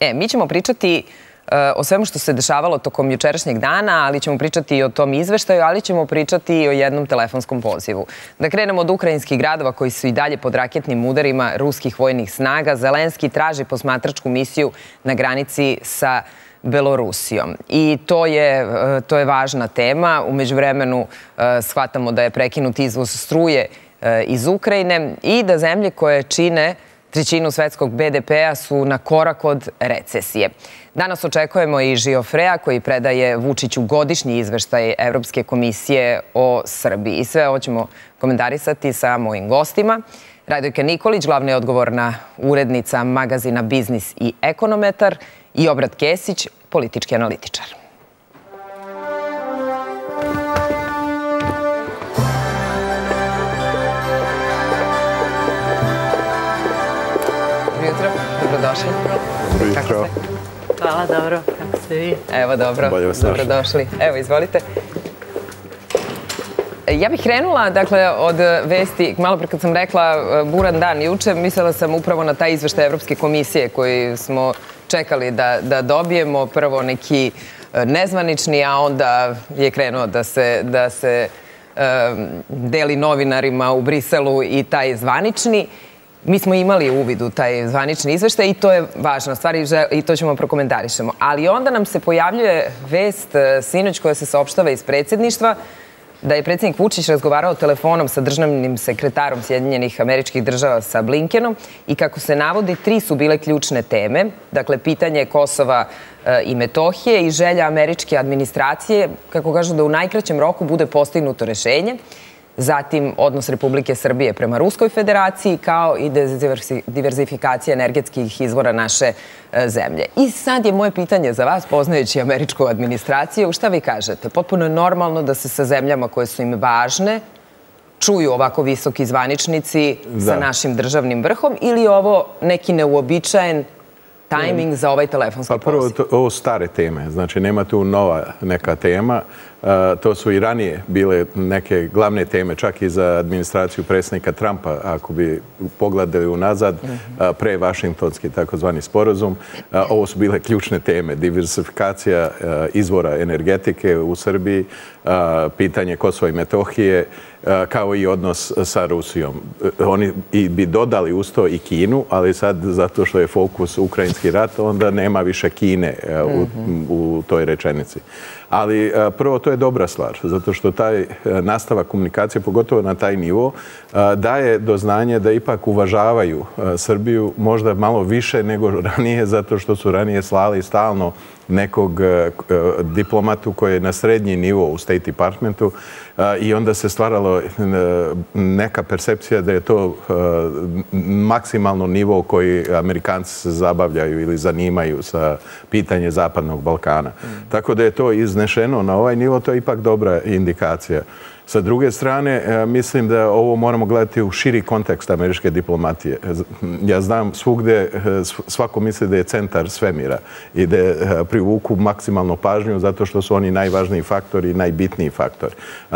E, mi ćemo pričati e, o svemu što se dešavalo tokom jučerašnjeg dana, ali ćemo pričati i o tom izveštaju, ali ćemo pričati i o jednom telefonskom pozivu. Da krenemo od ukrajinskih gradova koji su i dalje pod raketnim udarima ruskih vojnih snaga, Zelenski traži posmatračku misiju na granici sa Belorusijom. I to je, e, to je važna tema. Umeđu vremenu e, shvatamo da je prekinut izvoz struje iz Ukrajine i da zemlje koje čine trećinu svetskog BDP-a su na korak od recesije. Danas očekujemo i Žiofreja koji predaje Vučiću godišnji izveštaj Evropske komisije o Srbiji. I sve ovo ćemo komentarisati sa mojim gostima. Radojka Nikolić, glavna je odgovorna urednica magazina Biznis i ekonometar i Obrad Kesić, politički analitičar. Dobrodošli. Dobro jutro. Hvala, dobro. Kako ste vi? Evo, dobro. Bolje vas našli. Dobrodošli. Evo, izvolite. Ja bih krenula, dakle, od vesti, malo pre kad sam rekla e, buran dan juče, mislila sam upravo na taj izveštaj Evropske komisije koji smo čekali da, da dobijemo. Prvo neki e, nezvanični, a onda je krenuo da se, da se um, deli novinarima u Briselu i taj zvanični. Mi smo imali uvid u taj zvanični izveštaj i to je važna stvar i to ćemo prokomentarišemo. Ali onda nam se pojavljuje vest e, sinoć koja se saopštava iz predsjedništva da je predsjednik Vučić razgovarao telefonom sa državnim sekretarom Sjedinjenih američkih država sa Blinkenom i kako se navodi, tri su bile ključne teme. Dakle, pitanje Kosova e, i Metohije i želja američke administracije, kako kažu da u najkraćem roku bude postignuto rešenje zatim odnos Republike Srbije prema Ruskoj federaciji, kao i diverzifikacija energetskih izvora naše e, zemlje. I sad je moje pitanje za vas, poznajući američku administraciju, šta vi kažete? Potpuno je normalno da se sa zemljama koje su im važne čuju ovako visoki zvaničnici sa našim državnim vrhom ili je ovo neki neuobičajen tajming za ovaj telefonski poziv? Pa prvo, ovo stare teme, znači nema tu nova neka tema. To su i ranije bile neke glavne teme, čak i za administraciju predsjednika Trumpa, ako bi pogledali unazad, pre Vašingtonski takozvani sporozum. Ovo su bile ključne teme, diversifikacija izvora energetike u Srbiji, pitanje Kosova i Metohije, kao i odnos sa Rusijom. Oni bi dodali uz to i Kinu, ali sad zato što je fokus ukrajinski rat, onda nema više Kine u toj rečenici. Ali e, prvo, to je dobra stvar, zato što taj nastava nastavak komunikacije, pogotovo na taj nivo, e, daje do znanja da ipak uvažavaju Srbiju možda malo više nego ranije, zato što su ranije slali stalno nekog diplomatu koji je na srednji nivo u State Departmentu i onda se stvaralo neka percepcija da je to maksimalno nivo koji Amerikanci se zabavljaju ili zanimaju sa pitanje Zapadnog Balkana. Tako da je to iznešeno na ovaj nivo, to je ipak dobra indikacija. Sa druge strane, e, mislim da ovo moramo gledati u širi kontekst američke diplomatije. E, ja znam svugde, e, svako misli da je centar svemira i da privuku maksimalno pažnju zato što su oni najvažniji faktori i najbitniji faktor.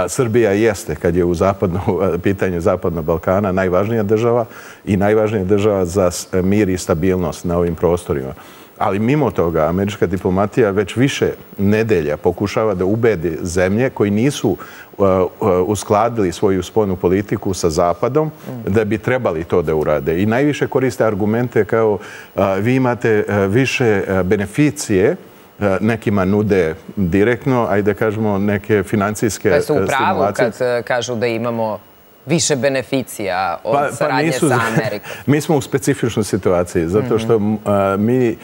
Srbija jeste, kad je u zapadno, pitanju Zapadnog Balkana, najvažnija država i najvažnija država za mir i stabilnost na ovim prostorima. Ali mimo toga, američka diplomatija već više nedelja pokušava da ubedi zemlje koji nisu uh, uh, uskladili svoju spolnu politiku sa Zapadom, da bi trebali to da urade. I najviše koriste argumente kao uh, vi imate više beneficije, nekima nude direktno, ajde kažemo neke financijske stimulacije. Pa su u pravu kad kažu da imamo više beneficija od pa, pa saradnje sa Amerikom? Mi smo u specifičnoj situaciji, zato što mhm. mi,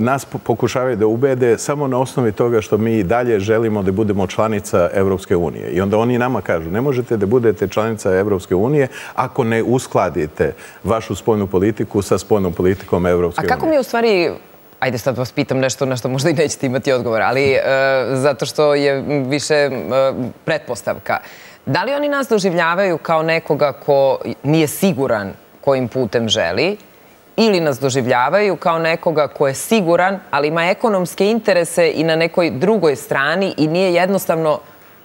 nas pokušavaju da ubede samo na osnovi toga što mi dalje želimo da budemo članica Evropske unije. I onda oni nama kažu, ne možete da budete članica Evropske unije ako ne uskladite vašu spojnu politiku sa spojnom politikom Evropske unije. A kako mi u stvari Ajde sad vas pitam nešto na što možda i nećete imati odgovor, ali e, zato što je više e, pretpostavka. Da li oni nas doživljavaju kao nekoga ko nije siguran kojim putem želi ili nas doživljavaju kao nekoga ko je siguran, ali ima ekonomske interese i na nekoj drugoj strani i nije jednostavno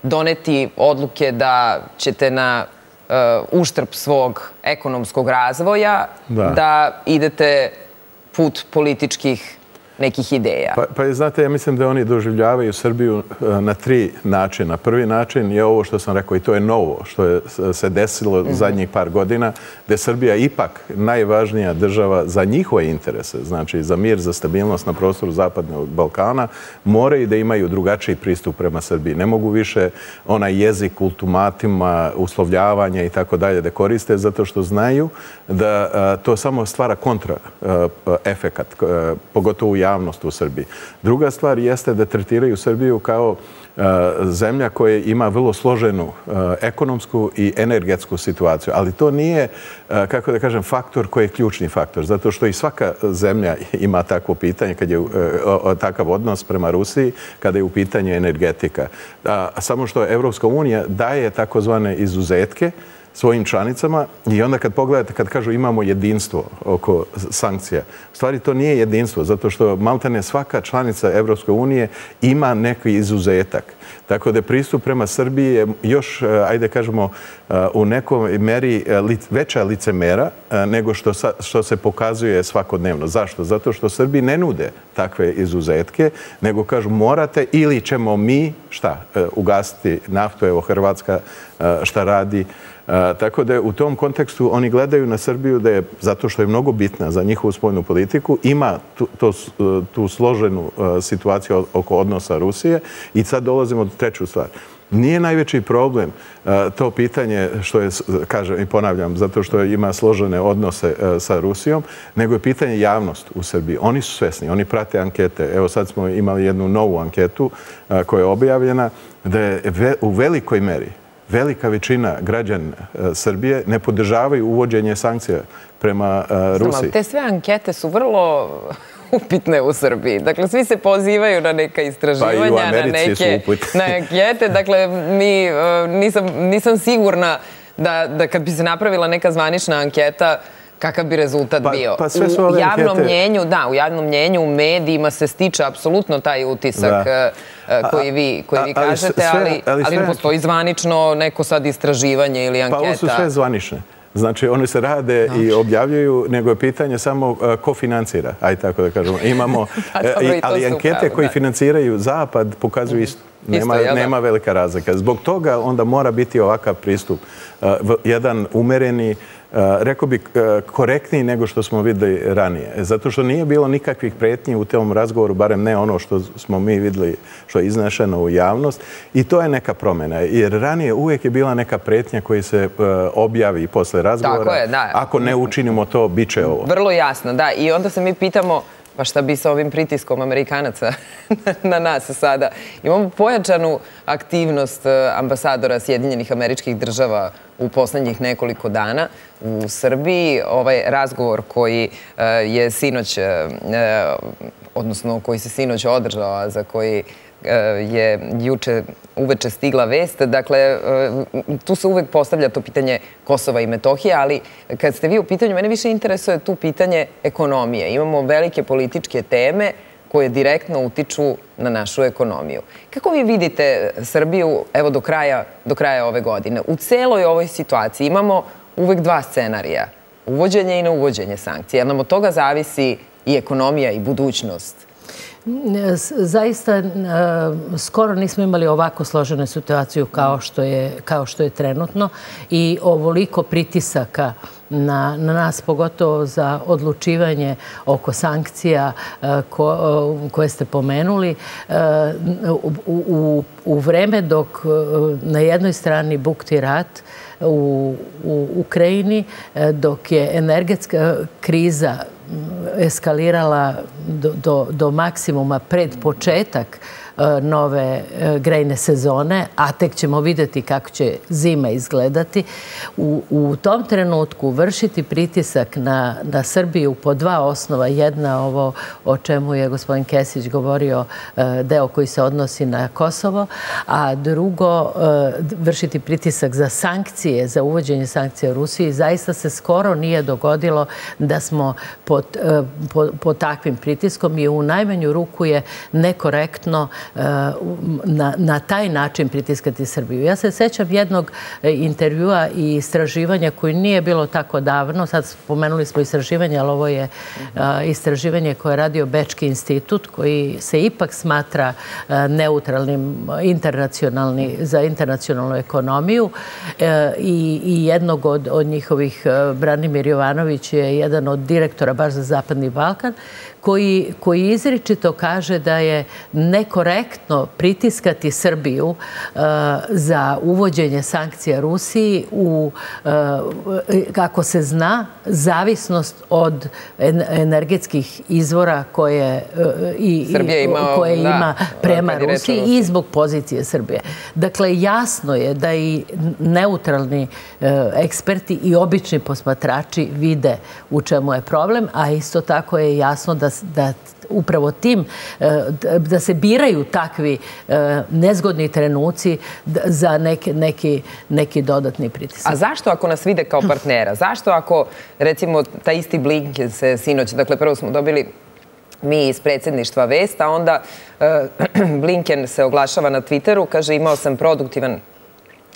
doneti odluke da ćete na uh, uštrb svog ekonomskog razvoja da. idete put političkih nekih ideja. Pa, pa znate, ja mislim da oni doživljavaju Srbiju e, na tri načina. Prvi način je ovo što sam rekao i to je novo, što je se desilo mm zadnjih par godina, je Srbija ipak najvažnija država za njihove interese, znači za mir, za stabilnost na prostoru Zapadnog Balkana, moraju da imaju drugačiji pristup prema Srbiji. Ne mogu više onaj jezik ultimatima, uslovljavanja i tako dalje da koriste, zato što znaju da to samo stvara kontra efekat, pogotovo u javnost u Srbiji. Druga stvar jeste da tretiraju Srbiju kao e, zemlja koja ima vrlo složenu e, ekonomsku i energetsku situaciju. Ali to nije, e, kako da kažem, faktor koji je ključni faktor. Zato što i svaka zemlja ima takvo pitanje, kad je takav odnos prema Rusiji, kada je u pitanju energetika. Samo što Evropska unija daje takozvane izuzetke, svojim članicama i onda kad pogledate, kad kažu imamo jedinstvo oko sankcija, u stvari to nije jedinstvo, zato što maltene svaka članica Evropske unije ima neki izuzetak. Tako da pristup prema Srbiji je još, e, ajde kažemo, e, u nekoj meri e, veća licemera e, nego što, što se pokazuje svakodnevno. Zašto? Zato što Srbi ne nude takve izuzetke, nego kažu morate ili ćemo mi, šta, ugasiti naftu, evo Hrvatska šta radi, Tako da u tom kontekstu oni gledaju na Srbiju da je, zato što je mnogo bitna za njihovu spojnu politiku, ima tu e, složenu e, situaciju oko odnosa Rusije i sad dolazimo do treću stvar. Nije najveći problem e, to pitanje što je, kažem i ponavljam, zato što ima složene odnose sa Rusijom, nego je pitanje javnost u Srbiji. Oni su svesni, oni prate ankete. Evo sad smo imali jednu novu anketu koja je objavljena da je u velikoj meri velika većina građan e, Srbije ne podržavaju uvođenje sankcija prema e, Rusiji. Te sve ankete su vrlo upitne u Srbiji. Dakle, svi se pozivaju na neka istraživanja, pa na ankete. Dakle, mi, e, nisam, nisam sigurna da, da kad bi se napravila neka zvanična anketa, kakav bi rezultat pa, bio. Pa sve su ove u javnom ankete... mnjenju, da, u javnom mnjenju, u medijima se stiče apsolutno taj utisak da. E, koji vi, koji vi kažete, ali, ali, ali postoji zvanično neko sad istraživanje ili anketa. Pa ovo su sve zvanične. Znači, oni se rade i objavljuju, nego je pitanje samo e, ko financira, aj tako da kažemo. Imamo, pa ali ankete koji financiraju Zapad pokazuju isto. Nema, nema velika razlika. Zbog toga onda mora biti ovakav pristup. Jedan umereni, rekao bi, korektniji nego što smo videli ranije. Zato što nije bilo nikakvih pretnji u tom razgovoru, barem ne ono što smo mi videli, što je iznešeno u javnost. I to je neka promjena. Jer ranije uvijek je bila neka pretnja koji se objavi posle razgovora. Tako je, da. Ako ne učinimo to, bit će ovo. Vrlo jasno, da. I onda se mi pitamo, Pa šta bi sa ovim pritiskom Amerikanaca na nas sada? Imamo pojačanu aktivnost e, ambasadora Sjedinjenih američkih država u poslednjih nekoliko dana u Srbiji. Ovaj razgovor koji e, je sinoć, e, odnosno koji se sinoć održao, a za koji Eh, je juče uveče stigla vest. Dakle, eh, tu se uvek postavlja to pitanje Kosova i Metohije, ali kad ste vi u pitanju, mene više interesuje tu pitanje ekonomije. Imamo velike političke teme koje direktno utiču na našu ekonomiju. Kako vi vidite Srbiju evo do kraja, do kraja ove godine? U celoj ovoj situaciji imamo uvek dva scenarija. Uvođenje i neuvođenje sankcije. Jer nam od toga zavisi i ekonomija i budućnost Zaista e, skoro nismo imali ovako složenu situaciju kao što je, kao što je trenutno i ovoliko pritisaka na, na nas, pogotovo za odlučivanje oko sankcija e, ko, e, koje ste pomenuli. U, u, u vreme dok na jednoj strani bukti rat, u, u Ukrajini, dok je energetska kriza eskalirala do, do, do maksimuma pred početak E, nove e, grejne sezone, a tek ćemo videti kako će zima izgledati. U, u tom trenutku vršiti pritisak na, na Srbiju po dva osnova. Jedna ovo o čemu je gospodin Kesić govorio, e, deo koji se odnosi na Kosovo, a drugo vršiti pritisak za sankcije, za uvođenje sankcija u Rusiji. Zaista se skoro nije dogodilo da smo pod, pod, pod takvim pritiskom i u najmanju ruku je nekorektno na taj način pritiskati Srbiju. Ja se sećam jednog e, intervjua i istraživanja koji nije bilo tako davno. Sad spomenuli smo istraživanje, ali ovo je e, istraživanje koje je radio Bečki institut koji se ipak smatra e, neutralnim za internacionalnu ekonomiju i jednog od njihovih Branimir Jovanović je jedan od direktora baš za Zapadni Balkan koji, koji izričito kaže da je nekorektno pritiskati Srbiju uh, za uvođenje sankcija Rusiji u, kako se zna, zavisnost od energetskih izvora koje, i, koje ima prema Rusiji i zbog pozicije Srbije. Dakle, jasno je da i neutralni eksperti i obični posmatrači vide u čemu je problem, a isto tako je jasno da da upravo tim, e, da se biraju takvi e, nezgodni trenuci za neki, neki, neki dodatni pritisak. A zašto ako nas vide kao partnera? Zašto ako, recimo, ta isti Blinken se sinoć, dakle, prvo smo dobili mi iz predsjedništva Vesta, onda e, Blinken se oglašava na Twitteru, kaže imao sam produktivan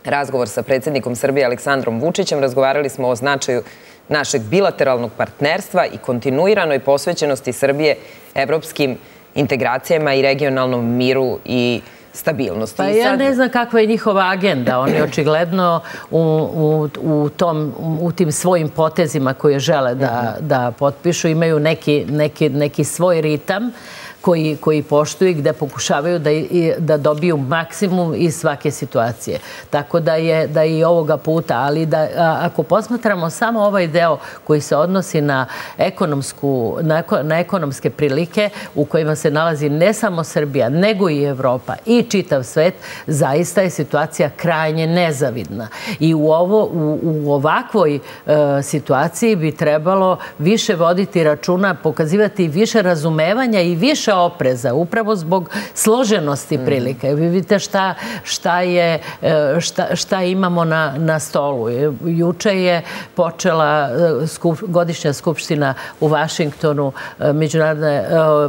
razgovor sa predsjednikom Srbije Aleksandrom Vučićem, razgovarali smo o značaju našeg bilateralnog partnerstva i kontinuiranoj posvećenosti Srbije evropskim integracijama i regionalnom miru i stabilnosti. Pa ja ne znam kakva je njihova agenda. Oni očigledno u tim svojim potezima koje žele da potpišu imaju neki svoj ritam koji, koji poštuju i gde pokušavaju da, da dobiju maksimum iz svake situacije. Tako da je, da i ovoga puta, ali da, ako posmatramo samo ovaj deo koji se odnosi na, ekonomsku, na, na ekonomske prilike u kojima se nalazi ne samo Srbija, nego i Evropa i čitav svet, zaista je situacija krajnje nezavidna. I u, ovo, u, u ovakvoj e, situaciji bi trebalo više voditi računa, pokazivati više razumevanja i više opreza, upravo zbog složenosti prilike. Vi vidite šta, šta, je, e, šta, šta imamo na, na stolu. E, juče je počela e, skup, godišnja skupština u Vašingtonu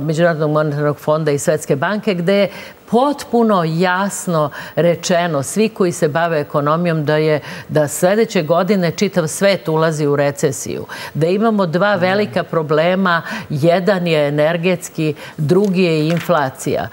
Međunarodnog monetarnog fonda i Svetske banke, gde je potpuno jasno rečeno svi koji se bave ekonomijom da je da sljedeće godine čitav svet ulazi u recesiju. Da imamo dva velika problema. Jedan je energetski, drugi je inflacija.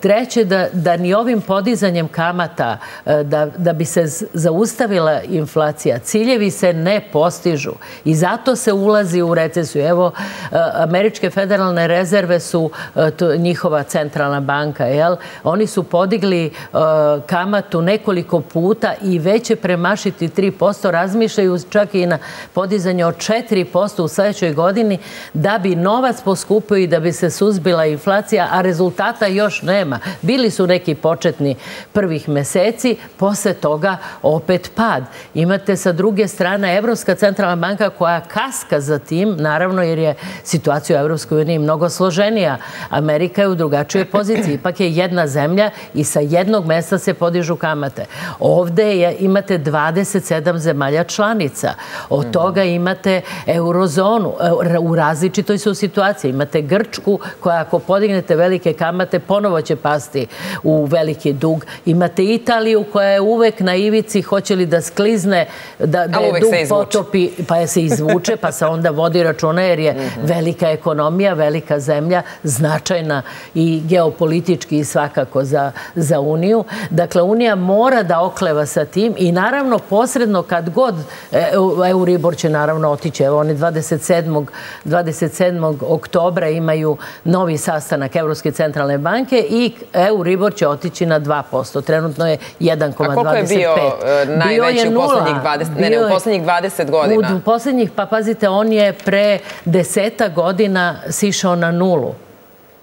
Treće, da, da ni ovim podizanjem kamata e, da, da bi se zaustavila inflacija, ciljevi se ne postižu i zato se ulazi u recesiju. Evo, e, američke federalne rezerve su e, njihova centralna banka, jel? Oni su podigli uh, kamatu nekoliko puta i već premašiti 3%. Razmišljaju čak i na podizanje od 4% u sljedećoj godini da bi novac poskupio i da bi se suzbila inflacija, a rezultata još nema. Bili su neki početni prvih meseci, posle toga opet pad. Imate sa druge strane Evropska centralna banka koja kaska za tim, naravno jer je situacija u Evropskoj uniji mnogo složenija. Amerika je u drugačijoj poziciji. Ipak je jedna jedna zemlja i sa jednog mesta se podižu kamate. Ovde imate 27 zemalja članica. Od mhm. toga imate eurozonu. E, u različitoj su situaciji. Imate Grčku koja ako podignete velike kamate ponovo će pasti u veliki dug. Imate Italiju koja je uvek na ivici hoće li da sklizne da je dug potopi pa je se izvuče pa se onda vodi računa jer je mhm. velika ekonomija, velika zemlja značajna i geopolitički i svaka svakako za, za Uniju. Dakle, Unija mora da okleva sa tim i naravno posredno kad god e, Euribor će naravno otići. Evo, oni 27. 27. oktobra imaju novi sastanak Evropske centralne banke i Euribor će otići na 2%. Trenutno je 1,25. A koliko je bio e, najveći u poslednjih 20, ne, ne, u poslednjih 20 godina? U poslednjih, pa pazite, on je pre deseta godina sišao na nulu.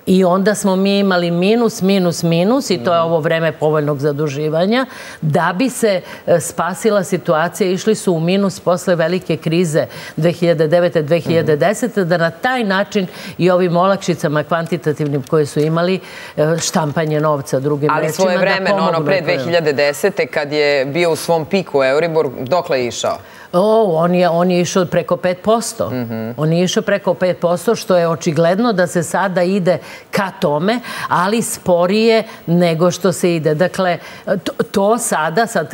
I onda smo mi imali minus, minus, minus i to je ovo vreme povoljnog zaduživanja. Da bi se e, spasila situacija, išli su u minus posle velike krize 2009-2010, da na taj način i ovim olakšicama kvantitativnim koje su imali e, štampanje novca drugim Ali svoje vremeno, ono pre 2010. kad je bio u svom piku Euribor, dokle je išao? O, on je, on je išao preko 5%. Mm -hmm. On je išao preko 5%, što je očigledno da se sada ide ka tome, ali sporije nego što se ide. Dakle, to, to sada, sad,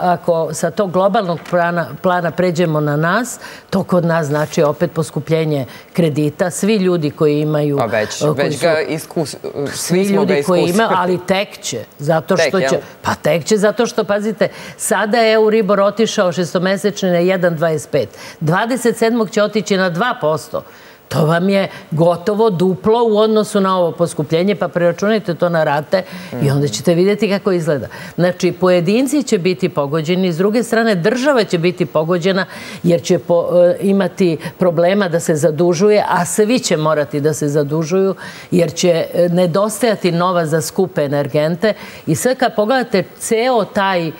ako sa tog globalnog plana, plana pređemo na nas, to kod nas znači opet poskupljenje kredita. Svi ljudi koji imaju... A već, ga iskus... Svi ljudi koji imaju, ali tek će. Zato što tek, će, pa tek će, zato što, pazite, sada je Euribor otišao šestomesečne na 1,25. 27. će otići na 2%. To vam je gotovo duplo u odnosu na ovo poskupljenje, pa preračunajte to na rate i onda ćete vidjeti kako izgleda. Znači, pojedinci će biti pogođeni, s druge strane država će biti pogođena jer će po, e, imati problema da se zadužuje, a svi će morati da se zadužuju jer će e, nedostajati nova za skupe energente. I sve kad pogledate ceo taj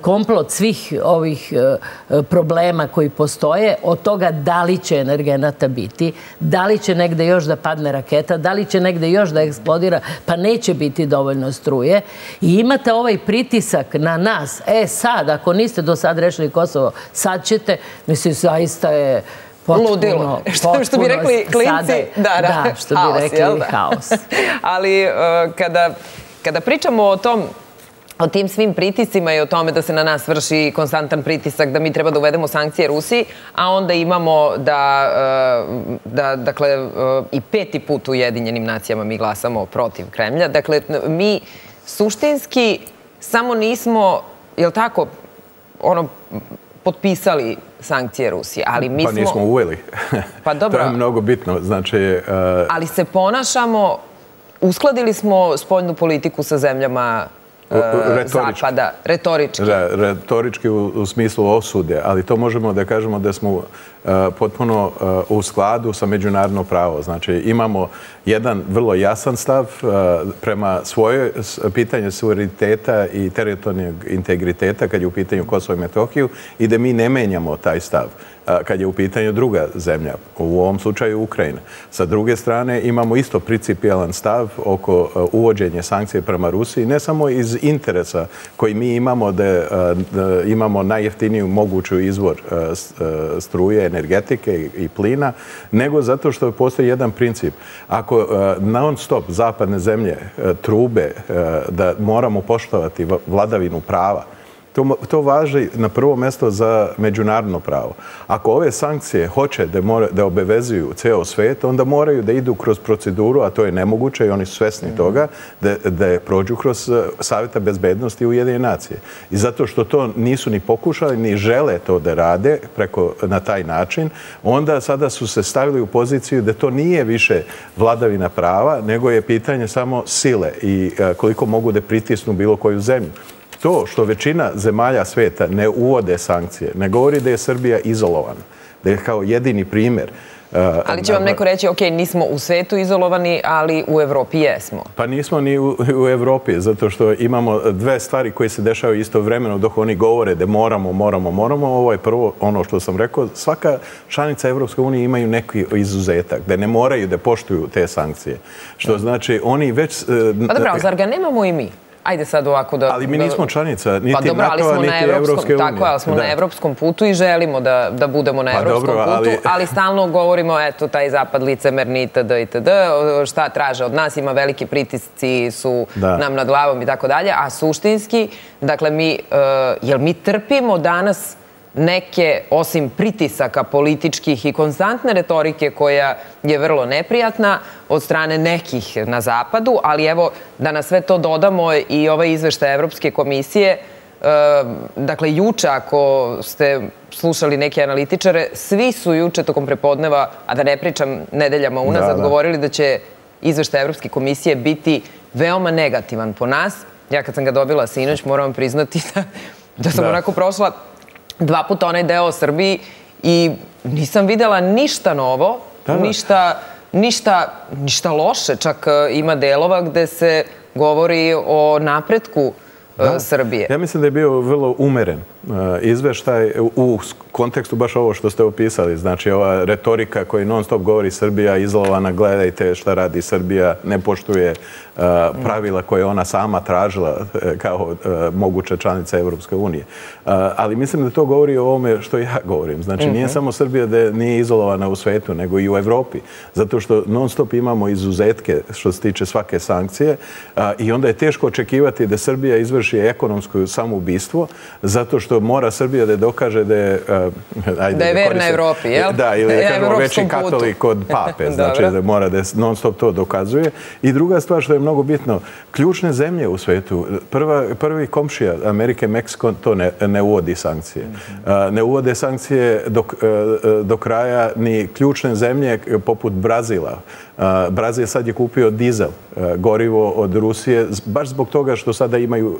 komplot svih ovih problema koji postoje, od toga da li će energenata biti, da li će negde još da padne raketa, da li će negde još da eksplodira, pa neće biti dovoljno struje. I imate ovaj pritisak na nas, e sad, ako niste do sad rešili Kosovo, sad ćete, mislim, zaista je potpuno... Ludilo. Što, što bi rekli klinci, da, da, da, što bi rekli haos. Ali uh, kada, kada pričamo o tom o tim svim pritiscima i o tome da se na nas vrši konstantan pritisak da mi treba da uvedemo sankcije Rusiji, a onda imamo da, e, da dakle, e, i peti put u Jedinjenim nacijama mi glasamo protiv Kremlja. Dakle, mi suštinski samo nismo, je li tako, ono, potpisali sankcije Rusije, ali mi pa smo... Pa nismo uveli. Pa dobro. to je mnogo bitno. Znači... Uh... Ali se ponašamo, uskladili smo spoljnu politiku sa zemljama zapada, retorički. Retorički u smislu osude, ali to možemo da kažemo da smo e, potpuno e, u skladu sa međunarodno pravo. Znači, imamo jedan vrlo jasan stav prema svoje pitanje suvereniteta i teritorijalnog integriteta kad je u pitanju Kosovo i Metohiju i da mi ne menjamo taj stav kad je u pitanju druga zemlja, u ovom slučaju Ukrajina. Sa druge strane, imamo isto principijalan stav oko e, uvođenja sankcije prema Rusiji, ne samo iz interesa koji mi imamo da, e, imamo najjeftiniju moguću izvor e, struje, energetike i plina, nego zato što postoji jedan princip. Ako non stop zapadne zemlje trube da moramo poštovati vladavinu prava, To, to važi na prvo mjesto za međunarodno pravo. Ako ove sankcije hoće da, more, da obavezuju ceo svet, onda moraju da idu kroz proceduru, a to je nemoguće i oni su svesni mm. toga, da, prođu kroz eh, Savjeta bezbednosti u Ujedinje nacije. I zato što to nisu ni pokušali, ni žele to da rade preko, na taj način, onda sada su se stavili u poziciju da to nije više vladavina prava, nego je pitanje samo sile i eh, koliko mogu da pritisnu bilo koju zemlju to što većina zemalja sveta ne uvode sankcije, ne govori da je Srbija izolovana, da je kao jedini primjer. Uh, ali će vam neko reći, ok, nismo u svetu izolovani, ali u Evropi jesmo. Pa nismo ni u, u Evropi, zato što imamo dve stvari koje se dešavaju isto vremeno dok oni govore da moramo, moramo, moramo. Ovo je prvo ono što sam rekao. Svaka članica Evropske unije imaju neki izuzetak, da ne moraju da poštuju te sankcije. Što znači, oni već... Uh, pa dobro, zar ga nemamo i mi? Ajde sad ovako da... Ali mi nismo članica, niti pa dobro, NATO-a, niti Evropske unije. Tako, ali smo na evropskom putu i želimo da, da budemo na pa evropskom dobro, putu, ali... ali stalno govorimo, eto, taj zapad licemerni itd. itd. Šta traže od nas, ima veliki pritisci, su da. nam nad glavom i tako dalje, a suštinski, dakle, mi, uh, jel mi trpimo danas neke, osim pritisaka političkih i konstantne retorike koja je vrlo neprijatna od strane nekih na zapadu, ali evo da na sve to dodamo i ovaj izveštaj Evropske komisije, e, dakle, juče, ako ste slušali neke analitičare, svi su juče tokom prepodneva, a da ne pričam nedeljama unazad, govorili da će izveštaj Evropske komisije biti veoma negativan po nas. Ja kad sam ga dobila sinoć, moram vam priznati da, da sam onako prošla dva puta onaj deo o Srbiji i nisam videla ništa novo, ništa, ništa, ništa loše. Čak e, ima delova gde se govori o napretku e, Srbije. Ja mislim da je bio vrlo umeren e, izveštaj u kontekstu baš ovo što ste opisali, znači ova retorika koja non stop govori Srbija izolovana, gledajte šta radi Srbija, ne poštuje pravila koje ona sama tražila e, kao e, moguća članica Evropske unije. Ali mislim da to govori o ovome što ja govorim. Znači nije mhm. samo Srbija da nije izolovana u svetu, nego i u Evropi. Zato što non stop imamo izuzetke što se tiče svake sankcije i onda je teško očekivati da Srbija izvrši ekonomsko samoubistvo zato što mora Srbija da dokaže da je... Ajde, da je verna Evropi, jel? Da, ili je kao veći katolik od pape. Znači da mora da non stop to dokazuje. I druga stvar što je mnogo bitno. Ključne zemlje u svetu, prva, prvi komšija Amerike, Meksiko, to ne, ne uvodi sankcije. Ne uvode sankcije do, do kraja ni ključne zemlje poput Brazila. Brazil sad je kupio dizel, gorivo od Rusije, baš zbog toga što sada imaju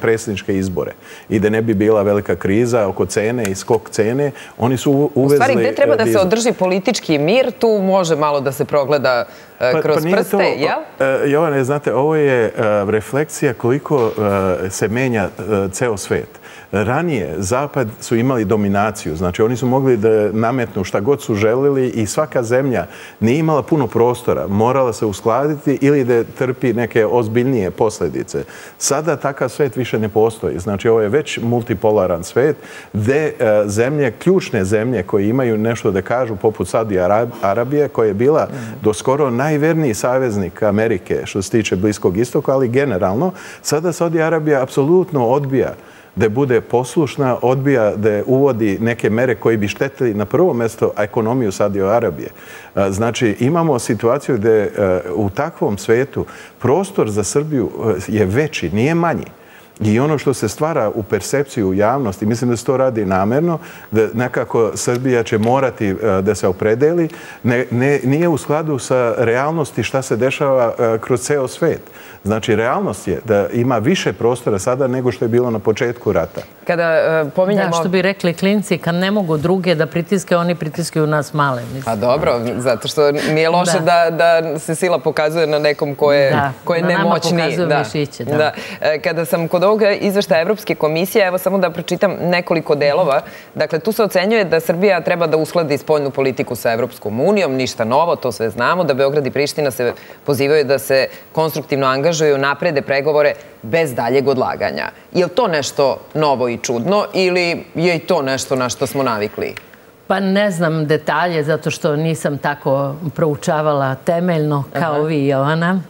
predsjedničke izbore. I da ne bi bila velika kriza oko cene i skok cene, oni su uvezli... U stvari, gde treba da se održi politički mir, tu može malo da se progleda E, pa, kroz pa prste, jel? E, Jovane, znate, ovo je e, refleksija koliko se menja ceo svet ranije Zapad su imali dominaciju, znači oni su mogli da nametnu šta god su želili i svaka zemlja nije imala puno prostora, morala se uskladiti ili da trpi neke ozbiljnije posljedice. Sada takav svet više ne postoji, znači ovo je već multipolaran svet gde e, zemlje, ključne zemlje koje imaju nešto da kažu poput Saudi Arabije koja je bila do skoro najverniji saveznik Amerike što se tiče Bliskog istoka, ali generalno sada Saudi Arabija apsolutno odbija da bude poslušna, odbija da uvodi neke mere koji bi štetili na prvo mesto ekonomiju Sadio Arabije. E, znači, imamo situaciju gde e, u takvom svetu prostor za Srbiju e, je veći, nije manji. I ono što se stvara u percepciju u javnosti, mislim da se to radi namerno, da nekako Srbija će morati da se opredeli, nije u skladu sa realnosti šta se dešava kroz ceo svet. Znači, realnost je da ima više prostora sada nego što je bilo na početku rata. Kada e, pominjamo... Da, što bi rekli klinci, kad ne mogu druge da pritiske, oni pritiskaju nas male. A dobro, zato što nije loše da se sila pokazuje na nekom ko je nemoćni. Da, na nama pokazuje mišiće. E, kada sam kod ovoga izvešta Evropske komisije, evo samo da pročitam nekoliko delova. Dakle, tu se ocenjuje da Srbija treba da uskladi spoljnu politiku sa Evropskom unijom, ništa novo, to sve znamo, da Beograd i Priština se pozivaju da se konstruktivno angažuju angažuju naprede pregovore bez daljeg odlaganja. Je li to nešto novo i čudno ili je i to nešto na što smo navikli? Pa ne znam detalje, zato što nisam tako proučavala temeljno kao vi, Jovana.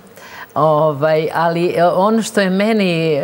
Ovaj, ali e, ono što je meni e,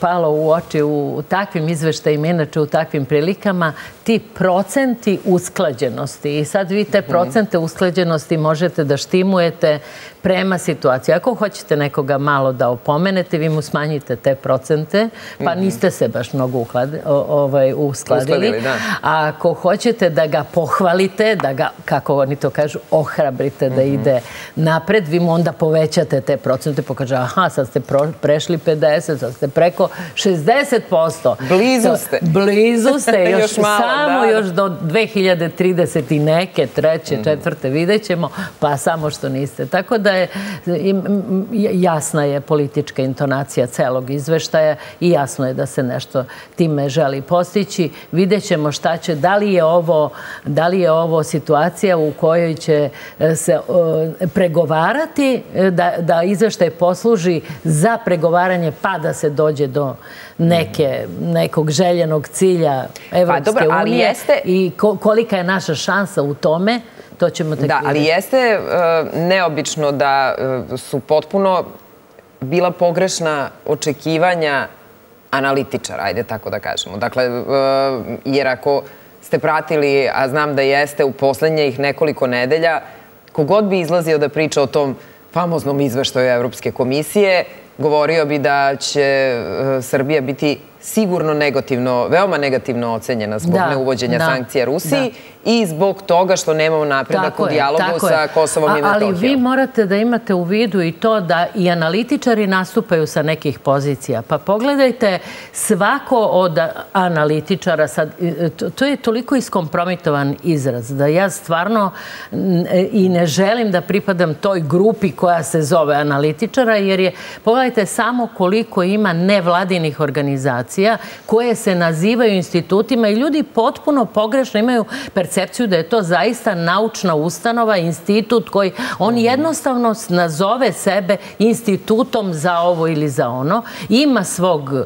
palo u oči u takvim izveštajima, inače u takvim prilikama, ti procenti usklađenosti. I sad vi te mhm. procente usklađenosti možete da štimujete prema situaciji. Ako hoćete nekoga malo da opomenete, vi mu smanjite te procente, pa mhm. niste se baš mnogo ovaj, uskladili. A ako hoćete da ga pohvalite, da ga, kako oni to kažu, ohrabrite da mhm. ide napred, vi mu onda povećate te procente, pokaže, aha, sad ste prešli 50, sad ste preko 60%. Blizu ste. Blizu ste, još samo još do 2030 i neke, treće, mhm. četvrte, vidjet ćemo, pa samo što niste. Tako da je jasna je politička intonacija celog izveštaja i jasno je da se nešto time želi postići. Vidjet ćemo šta će, da li je ovo, da li je ovo situacija u kojoj će e, se e, pregovarati, e, da, da izveštaj posluži za pregovaranje pa da se dođe do neke, nekog željenog cilja Evropske pa, dobro, unije jeste... i kolika je naša šansa u tome to ćemo tek Da, ali jeste e, neobično da e, su potpuno bila pogrešna očekivanja analitičara, ajde tako da kažemo. Dakle, e, jer ako ste pratili, a znam da jeste u poslednjih nekoliko nedelja, kogod bi izlazio da priča o tom famoznom izveštaju Evropske komisije, govorio bi da će Srbija biti sigurno negativno, veoma negativno ocenjena zbog neuvođenja sankcija Rusiji i zbog toga što nemamo napredak u dijalogu sa Kosovom i Metohijom. Ali vi morate da imate u vidu i to da i analitičari nastupaju sa nekih pozicija. Pa pogledajte, svako od analitičara, to je toliko iskompromitovan izraz, da ja stvarno i ne želim da pripadam toj grupi koja se zove analitičara, jer je, pogledajte samo koliko ima nevladinih organizacija organizacija koje se nazivaju institutima i ljudi potpuno pogrešno imaju percepciju da je to zaista naučna ustanova, institut koji on jednostavno nazove sebe institutom za ovo ili za ono. Ima svog e,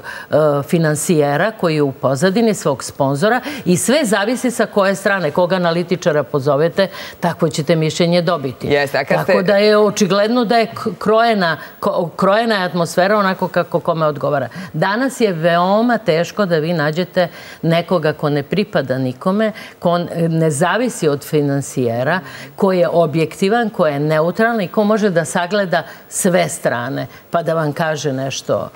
finansijera koji je u pozadini, svog sponzora i sve zavisi sa koje strane, koga analitičara pozovete, tako ćete mišljenje dobiti. Tako da je očigledno da je krojena atmosfera onako kako kome odgovara. Danas je veoma teško da vi nađete nekoga ko ne pripada nikome, ko ne zavisi od finansijera, ko je objektivan, ko je neutralan i ko može da sagleda sve strane pa da vam kaže nešto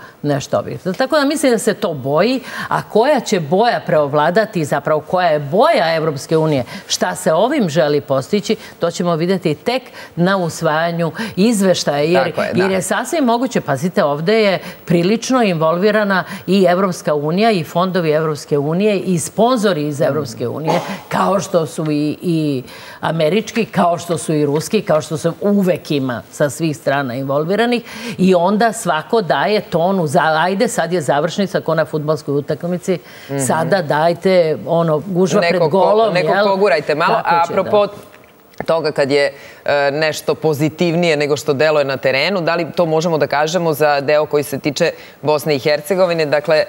objektivno. Tako da mislim da se to boji, a koja će boja preovladati, zapravo koja je boja Evropske unije, šta se ovim želi postići, to ćemo vidjeti tek na usvajanju izveštaja. Jer je sasvim moguće, pazite, ovdje je prilično involvirana i Evropska unija i fondovi Evropske unije i sponzori iz Evropske unije, kao što su i američki, kao što su i ruski, kao što se uvek ima sa svih strana involviranih i onda svako daje tonu, ajde sad je završnica ko na futbolskoj utakmici, mhm. sada dajte ono, gužva pred golom. Nekog pogurajte malo, a apropo toga kad je e, nešto pozitivnije nego što deluje na terenu. Da li to možemo da kažemo za deo koji se tiče Bosne i Hercegovine? Dakle, e,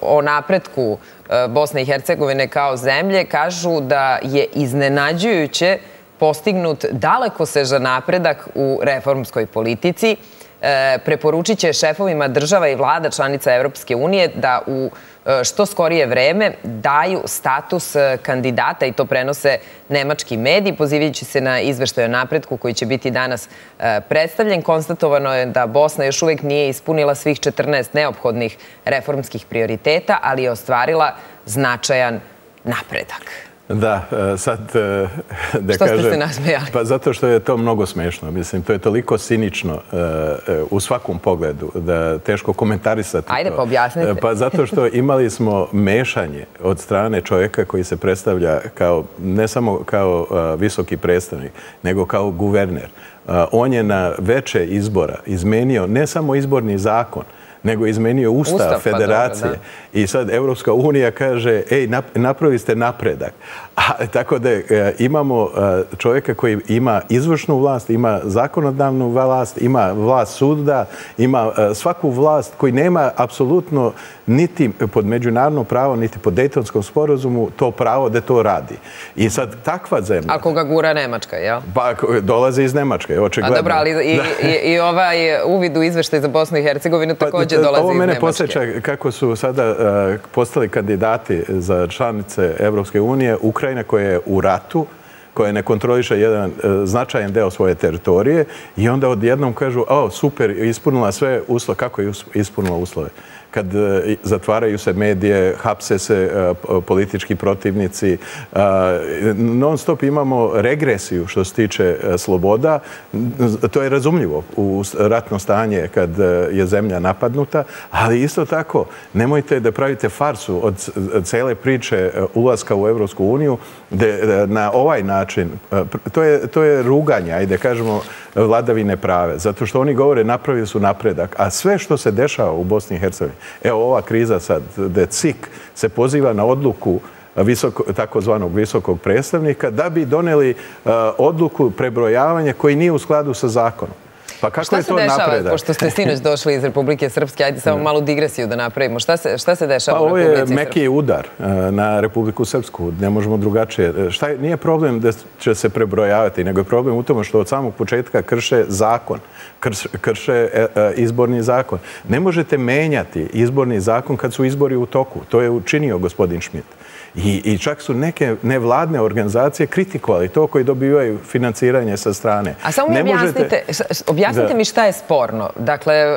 o napretku e, Bosne i Hercegovine kao zemlje kažu da je iznenađujuće postignut daleko seža napredak u reformskoj politici. E, preporučit će šefovima država i vlada članica Evropske unije da u e, što skorije vreme daju status e, kandidata i to prenose nemački mediji, pozivajući se na izveštaju napretku koji će biti danas predstavljen. Konstatovano je da Bosna još uvijek nije ispunila svih 14 neophodnih reformskih prioriteta, ali je ostvarila značajan napredak. Da, e, sad e, da kažem... Što ste se nasmijali? Pa zato što je to mnogo smešno. Mislim, to je toliko sinično e, u svakom pogledu da teško komentarisati to. Ajde, pa objasnite. Pa zato što imali smo mešanje od strane čovjeka koji se predstavlja kao, ne samo kao visoki predstavnik, nego kao guverner. On je na veće izbora izmenio ne samo izborni zakon, nego izmenio Ustav, pa federacije. I sad Evropska unija kaže, ej, napravili ste napredak. Tako da e, imamo e, čovjeka koji ima izvršnu vlast, ima zakonodavnu vlast, ima vlast suda, ima e, svaku vlast koji nema apsolutno niti pod međunarodno pravo, niti pod Dejtonskom sporozumu to pravo da to radi. I sad takva zemlja... Ako ga gura Nemačka, jel? Pa dolaze iz Nemačke, očigledno. A dobro, ali i ovaj uvid u izveštaj za Bosnu i Hercegovinu pa, također dolazi iz Nemačke. Ovo mene posjeća kako su sada Eh, postali kandidati za članice Evropske unije, Ukrajina koja je u ratu, koja ne kontroliše jedan eh, značajan deo svoje teritorije i onda odjednom kažu, o, super, ispunila sve uslove. Kako je ispunila uslove? Kad e, zatvaraju se medije, hapse se e, politički protivnici. E, non stop imamo regresiju što se tiče sloboda. To je razumljivo u ratno stanje kad je zemlja napadnuta, ali isto tako nemojte da pravite farsu od cele priče ulaska u Evropsku uniju na ovaj način. To je ruganje, ajde kažemo, vladavine prave. Zato što oni govore napravili su napredak. A sve što se dešava u Bosni i Hercegovini, evo ova kriza sad, da CIK se poziva na odluku takozvanog visokog predstavnika da bi doneli eh, odluku prebrojavanja koji nije u skladu sa zakonom. Pa kako je to napredak? Šta se dešava, pošto ste sinoć došli iz Republike Srpske, ajde samo malu digresiju da napravimo. Šta se dešava pa u Republike Srpske? Ovo je meki udar e, na Republiku Srpsku, ne možemo drugačije. E, nije problem da će se prebrojavati, nego je problem u tome što od samog početka krše zakon, krše e, izborni zakon. Ne možete menjati izborni zakon kad su izbori u toku. To je učinio gospodin Šmit. I čak su neke nevladne organizacije kritikovali to koji dobivaju financiranje sa strane. A samo mi objasnite, objasnite mi šta je sporno. Dakle, e,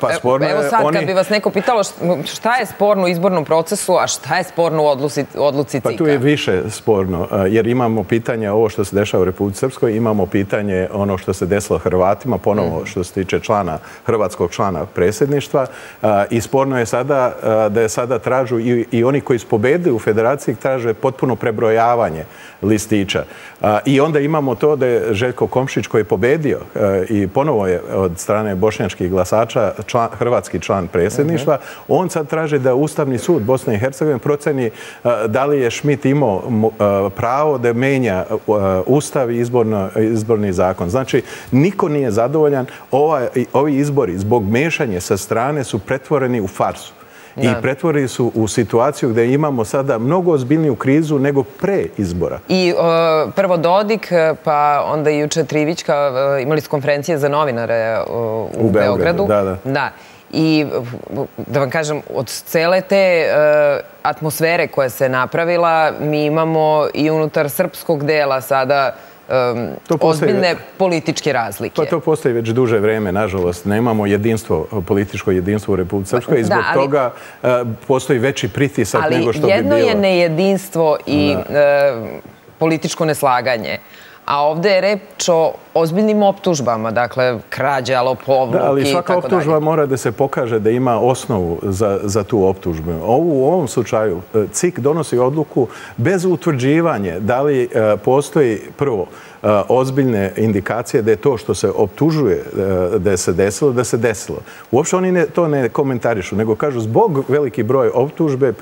pa evo sad kad bi vas neko pitalo šta je sporno u izbornom procesu, a šta je sporno u odluci CIKA? Pa tu je više sporno, e, jer imamo pitanje ovo što se dešava u Republike Srpskoj, imamo pitanje ono što se desilo Hrvatima, ponovo mhm. što se tiče člana, hrvatskog člana predsjedništva. E, I sporno je sada da je sada tražu i oni koji su pobedili u federaciji traže potpuno prebrojavanje listića. I onda imamo to da je Željko Komšić koji je pobedio i ponovo je od strane bošnjačkih glasača hrvatski član predsjedništva, on sad traže da Ustavni sud Bosne i Hercegovine proceni da li je Šmit imao pravo da menja Ustav i izborni zakon. Znači, niko nije zadovoljan. Ovi izbori zbog mešanje sa strane su pretvoreni u farsu i pretvorili su u situaciju gdje imamo sada mnogo ozbiljniju krizu nego pre izbora. I prvo Dodik, pa onda i juče Trivićka, imali su konferencije za novinare u Beogradu. Da, da. Da. I da vam kažem, od cele te atmosfere koja se napravila, mi imamo i unutar srpskog dela sada ozbiljne političke razlike. Pa to postoji već duže vreme, nažalost. Nemamo jedinstvo, političko jedinstvo u Republike Srpskoj i zbog toga e, postoji veći pritisak nego što bi bilo. Ali jedno je nejedinstvo i e, političko neslaganje. A ovde je reč o ozbiljnim optužbama, dakle, krađa, lopovluki i tako dalje. Ali svaka optužba mora da se pokaže da ima osnovu za tu optužbu. U ovom slučaju e, CIK donosi odluku bez utvrđivanja da li e, postoji prvo Eh, ozbiljne indikacije da je to što se optužuje da je se desilo, da se desilo. Uopšte oni to ne komentarišu, nego kažu zbog veliki broj optužbe,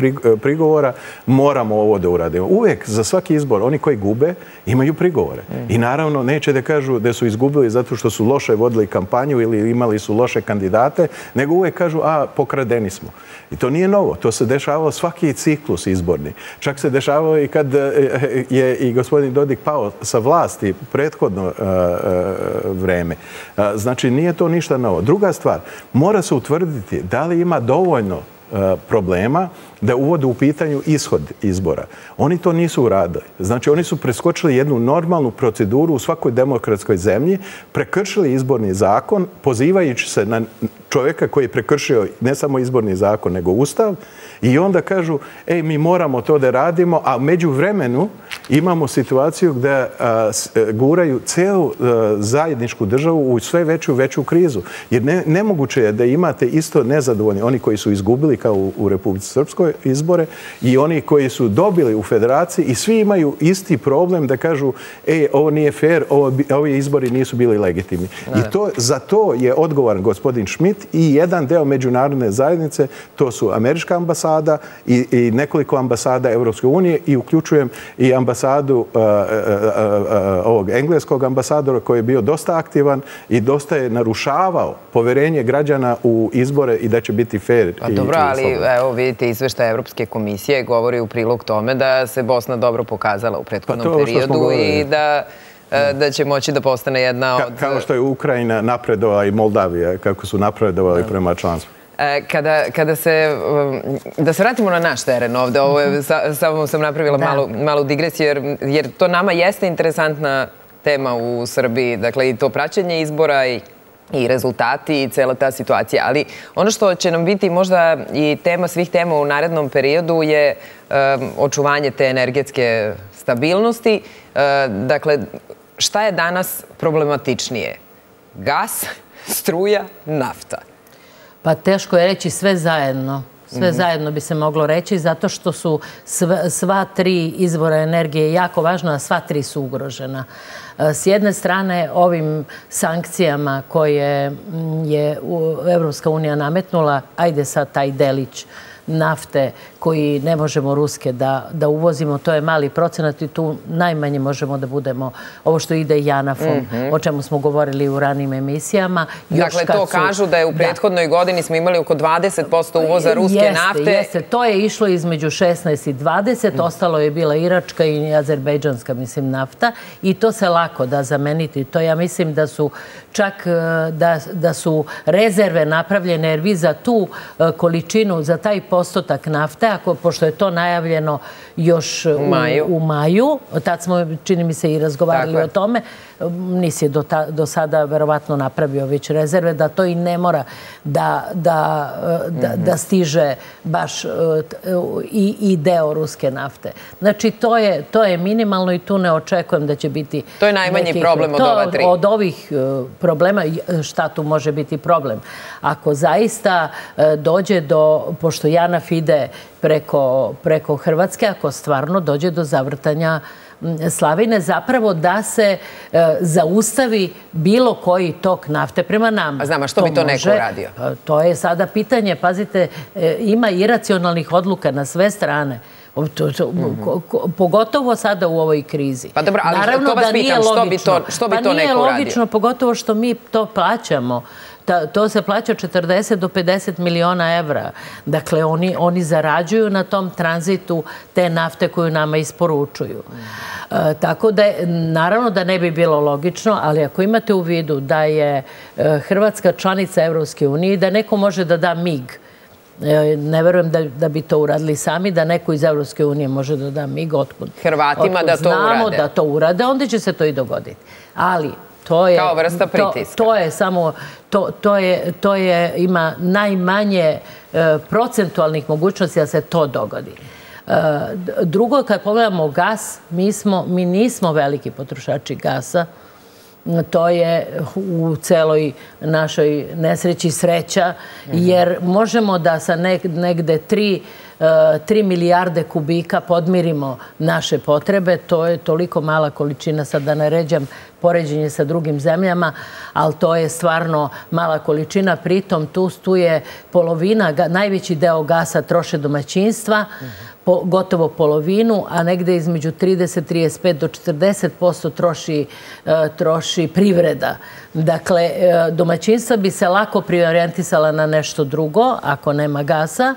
prigovora, moramo ovo da uradimo. Uvijek za svaki izbor, oni koji gube, imaju prigovore. I naravno, neće da kažu da su izgubili zato što su loše vodili kampanju ili imali su loše kandidate, nego uvek kažu, a, pokradeni smo. I to nije novo. To se dešavalo svaki ciklus izborni. Čak se dešavalo i kad e, e, je i gospodin Dodik pao sa vlasti prethodno e, e vreme. Znači, nije to ništa novo. Druga stvar, mora se utvrditi da li ima dovoljno problema da uvode u pitanju ishod izbora. Oni to nisu uradili. Znači, oni su preskočili jednu normalnu proceduru u svakoj demokratskoj zemlji, prekršili izborni zakon, pozivajući se na čovjeka koji je prekršio ne samo izborni zakon, nego ustav, i onda kažu, ej, mi moramo to da radimo, a među vremenu imamo situaciju gde e, guraju celu e, zajedničku državu u sve veću veću krizu. Jer nemoguće je da imate isto nezadovoljni oni koji su izgubili kao u Republici Srpskoj izbore i oni koji su dobili u federaciji i svi imaju isti problem da kažu, ej, ovo nije fair, ovi izbori nisu bili legitimni. I to, za to je odgovoran gospodin Schmidt i jedan deo međunarodne zajednice, to su američka ambasada i, i nekoliko ambasada Evropske unije i uključujem i ambasadu uh, uh, uh, ovog engleskog ambasadora koji je bio dosta aktivan i dosta je narušavao poverenje građana u izbore i da će biti fair. Pa dobro, ali evo vidite izvešta Evropske komisije govori u prilog tome da se Bosna dobro pokazala u prethodnom pa periodu i da E, da će moći da postane jedna od... Kao što je Ukrajina napredovala i Moldavija, kako su napredovali prema članstvu. E, kada, kada se, um, da se vratimo na naš teren ovde, ovo je, samo sam napravila malu, malu digresiju, jer, jer to nama jeste interesantna tema u Srbiji, dakle i to praćenje izbora i i rezultati i cela ta situacija. Ali ono što će nam biti možda i tema svih tema u narednom periodu je um, očuvanje te energetske stabilnosti. Uh, dakle, šta je danas problematičnije? Gas, struja, nafta. Pa teško je reći sve zajedno. Sve mhm. zajedno bi se moglo reći, zato što su sva tri izvora energije jako važna, a sva tri su ugrožena. E, s jedne strane, ovim sankcijama koje je Evropska unija nametnula, ajde sad taj delić, nafte koji ne možemo ruske da uvozimo, to je mali procenat i tu najmanje možemo da budemo ovo što ide Janafom, mhm. o čemu smo govorili u ranim emisijama. Dakle, to kažu da je u prethodnoj godini smo imali oko 20% uvoza ruske nafte. Jeste, jeste. To je išlo između 16 i 20, mhm. ostalo je bila Iračka i Azerbejdžanska, mislim, nafta i to se lako da zameniti. To ja mislim da su čak e, da su rezerve napravljene jer vi za tu e, količinu, za taj postotak nafte, ako, pošto je to najavljeno još u, u maju, tad smo, čini mi se, i razgovarali o tome, nisi do, ta, do sada verovatno napravio već rezerve, da to i ne mora da, da, da, da stiže baš e, i, i deo ruske nafte. Znači, to je, to je minimalno i tu ne očekujem da će biti... To je najmanji nekih, problem od ova tri. Od ovih e, problema, šta tu može biti problem? Ako zaista e, dođe do, pošto Janaf ide preko, preko Hrvatske, ako stvarno dođe do zavrtanja slavine zapravo da se e, zaustavi bilo koji tok nafte prema nama. A znam, a što bi to neko uradio? Pa, to je sada pitanje. Pazite, e, ima iracionalnih odluka na sve strane. Pogotovo sada u ovoj krizi. Pa dobro, ali to vas pitam, što bi to, što bi pa to neko uradio? Pa nije logično, pogotovo što mi to plaćamo to se plaća 40 do 50 miliona evra. Dakle, oni, oni zarađuju na tom tranzitu te nafte koju nama isporučuju. E, tako da, naravno da ne bi bilo logično, ali ako imate u vidu da je e, Hrvatska članica Evropske unije i da neko može da da mig, e, ne verujem da, da bi to uradili sami, da neko iz Evropske unije može da da mig otkud. Hrvatima da to urade. Znamo da to urade, onda će se to i dogoditi. Ali to je, Kao vrsta pritiska. To, to je samo, to, to, je, to je, ima najmanje e, procentualnih mogućnosti da se to dogodi. E, drugo, kad pogledamo gas, mi, smo, mi nismo veliki potrošači gasa. To je u celoj našoj nesreći sreća, jer možemo da sa negde tri E, 3 milijarde kubika podmirimo naše potrebe. To je toliko mala količina, sad da naređam poređenje sa drugim zemljama, ali to je stvarno mala količina. Pritom tu je polovina, najveći deo gasa troše domaćinstva, gotovo polovinu, a negde između 30, 35 do 40 posto troši, e, troši privreda. Dakle, e, domaćinstva bi se lako priorijentisala na nešto drugo, ako nema gasa,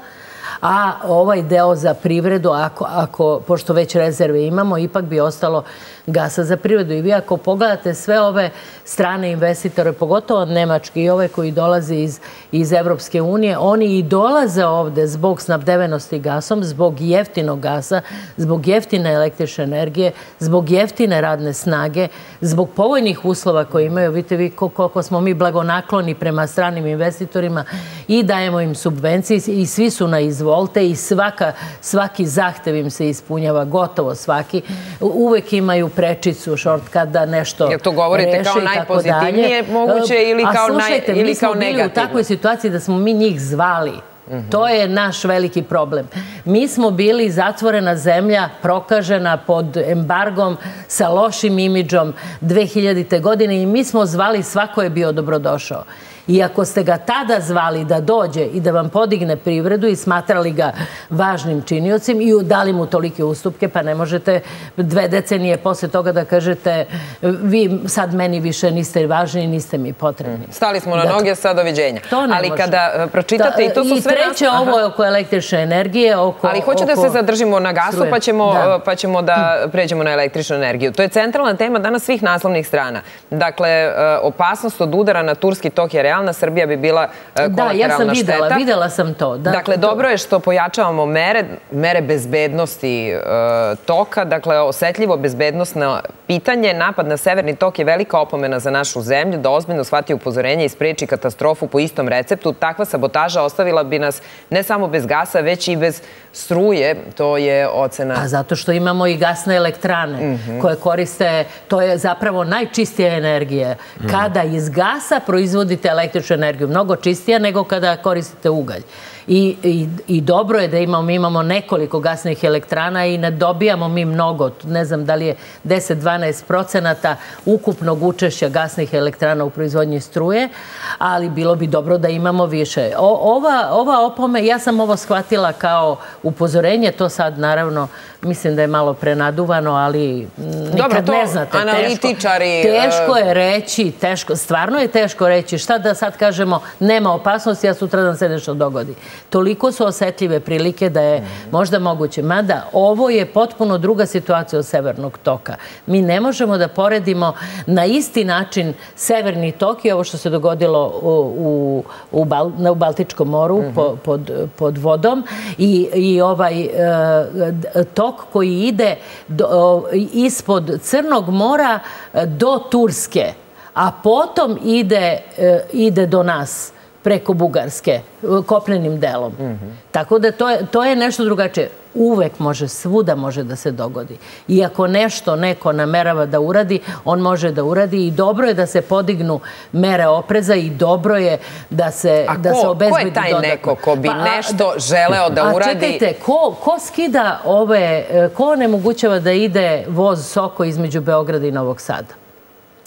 a ovaj deo za privredu, ako, ako, pošto već rezerve imamo, ipak bi ostalo gasa za privredu. I vi ako pogledate sve ove strane investitore, pogotovo Nemački i ove koji dolaze iz, iz Evropske unije, oni i dolaze ovde zbog snabdevenosti gasom, zbog jeftinog gasa, zbog jeftine električne energije, zbog jeftine radne snage, zbog povojnih uslova koje imaju. Vidite vi koliko smo mi blagonakloni prema stranim investitorima i dajemo im subvencije i svi su na izvolte i svaka, svaki zahtev im se ispunjava, gotovo svaki. Uvek imaju prečicu, shortcut da nešto reše to govorite kao najpozitivnije moguće ili kao, naj, ili kao negativno? A slušajte, mi smo bili u takvoj situaciji da smo mi njih zvali. To je naš veliki problem. Mi smo bili zatvorena zemlja, prokažena pod embargom sa lošim imidžom 2000. godine i mi smo zvali svako je bio dobrodošao. I ako ste ga tada zvali da dođe i da vam podigne privredu i smatrali ga važnim činiocim i dali mu tolike ustupke, pa ne možete dve decenije posle toga da kažete vi sad meni više niste važni i niste mi potrebni. Stali smo na noge, sad doviđenja. To ne Ali kada e, pročitate, i to su sve... I treće, ovo je oko električne energije, oko... Ali hoću da se zadržimo na gasu, pa ćemo da, pa ćemo da pređemo na električnu energiju. To je centralna tema danas svih naslovnih strana. Dakle, e, opasnost od udara na turski tok je realna, Srbija bi bila kolateralna šteta. Da, ja sam videla, videla sam to. Dakle, dobro je što pojačavamo mere, mere bezbednosti e, toka, dakle, osetljivo bezbednostno pitanje. Napad na severni tok je velika opomena za našu zemlju, da ozbiljno shvati upozorenje i spreči katastrofu po istom receptu. Takva sabotaža ostavila bi nas ne samo bez gasa, već i bez struje. To je ocena... A zato što imamo i gasne elektrane mhm. koje koriste, to je zapravo najčistija energija. Kada iz gasa proizvodite električnu energiju, mnogo čistija nego kada koristite ugalj. I, i, I dobro je da imamo, mi imamo nekoliko gasnih elektrana i ne dobijamo mi mnogo, ne znam da li je 10-12 procenata ukupnog učešća gasnih elektrana u proizvodnji struje, ali bilo bi dobro da imamo više. O, ova, ova opome, ja sam ovo shvatila kao upozorenje, to sad naravno mislim da je malo prenaduvano, ali nikad ne znate. Analitičari... Teško, teško je reći, teško, stvarno je teško reći šta da sad kažemo nema opasnosti, a sutra nam se nešto dogodi. Toliko su osetljive prilike da je možda moguće. Mada ovo je potpuno druga situacija od severnog toka. Mi ne možemo da poredimo na isti način severni tok i ovo što se dogodilo u, u, Bal, u Baltičkom moru mm -hmm. pod, pod vodom i, i ovaj uh, tok koji ide do, ispod Crnog mora do Turske, a potom ide, uh, ide do nas preko Bugarske, kopnenim delom. Tako da to je, to je nešto drugačije. uvek može, svuda može da se dogodi. I ako nešto neko namerava da uradi, on može da uradi i dobro je da se podignu mere opreza i dobro je da se, da se obezbedi dodatno. A ko je taj neko ko bi pa, nešto želeo da uradi? A čekajte, ko, ko skida ove, ko nemogućava da ide voz Soko između Beograda i Novog Sada?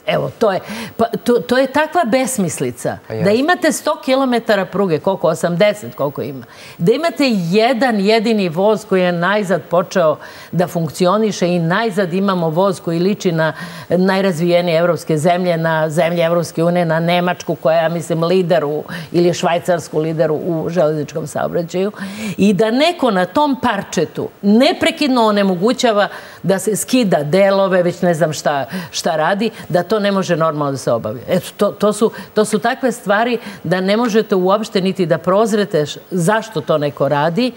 Evo, to je, pa, to, to je takva besmislica. Pa da imate 100 km pruge, koliko, 80, koliko ima. Da imate jedan jedini voz koji je najzad počeo da funkcioniše i najzad imamo voz koji liči na najrazvijenije evropske zemlje, na zemlje Evropske unije, na Nemačku koja je, ja mislim, lider u, ili švajcarsku lider u železničkom saobraćaju. I da neko na tom parčetu neprekidno onemogućava da se skida delove, već ne znam šta, šta radi, da to ne može normalno da se obavlja. Eto, to, to, su, to su takve stvari da ne možete uopšte niti da prozrete zašto to neko radi,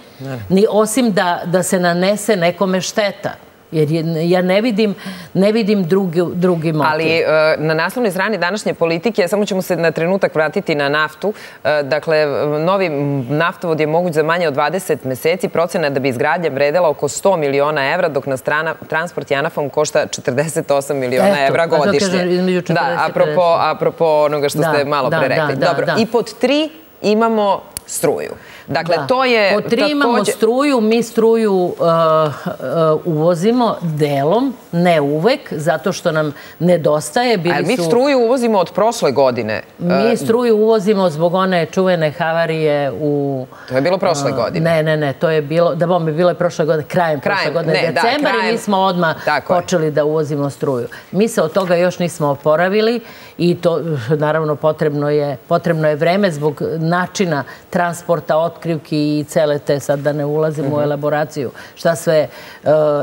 ni osim da, da se nanese nekome šteta. Jer ja ne vidim, ne vidim drugi, drugi motiv. Ali e, na naslovnoj strani današnje politike, samo ćemo se na trenutak vratiti na naftu. E, dakle, novi naftovod je moguć za manje od 20 meseci. Procena da bi izgradnja vredela oko 100 miliona evra, dok na strana transport Janafom košta 48 miliona evra godišnje. Da, apropo, apropo onoga što ste malo pre rekli. Dobro, i pod tri imamo struju. Dakle, to je... Po tri imamo struju, mi struju uh, uh, uvozimo delom, ne uvek, zato što nam nedostaje. Ali mi struju uvozimo od prošle godine. Mi uh, struju uvozimo zbog one čuvene havarije u... To je bilo prošle godine. Ne, ne, ne, to je bilo, da bom bi bilo prošle godine, krajem prošle godine, decembar i mi smo odmah počeli da uvozimo struju. Mi se od toga još nismo oporavili i to, naravno, potrebno je, potrebno je vreme zbog načina transporta otkrivki i cele te, sad da ne ulazim u mhm. elaboraciju, šta sve e,